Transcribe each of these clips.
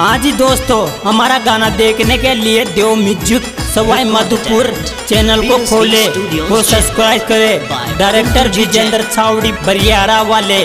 आज ही दोस्तों हमारा गाना देखने के लिए देव म्यूज़िक सवाई मधुपुर चैनल को खोले और सब्सक्राइब करें। डायरेक्टर विजेंद्र छावड़ी बरियारा वाले।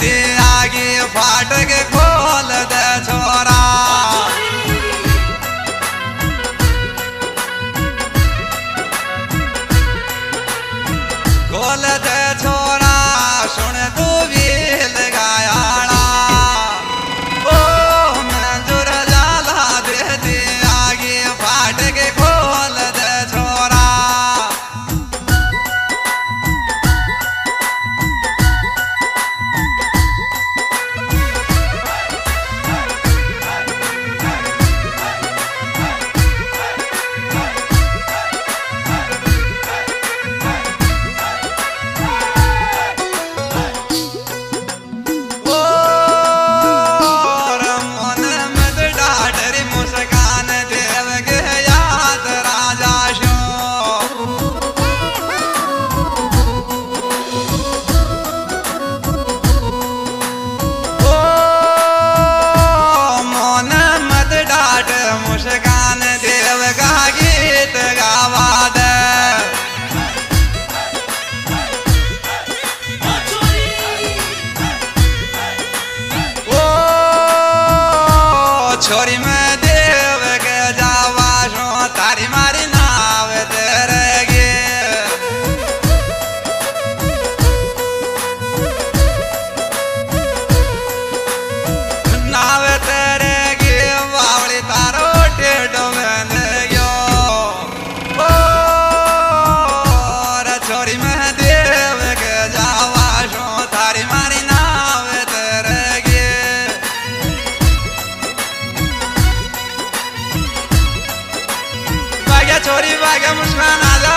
ते आगे फाटक खोल दे I didn't know. छोरी भाग्य मुस्कान आ जा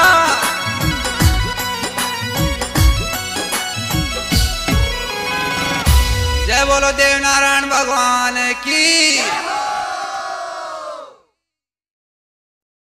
जय बोलो देव नारायण भगवान की।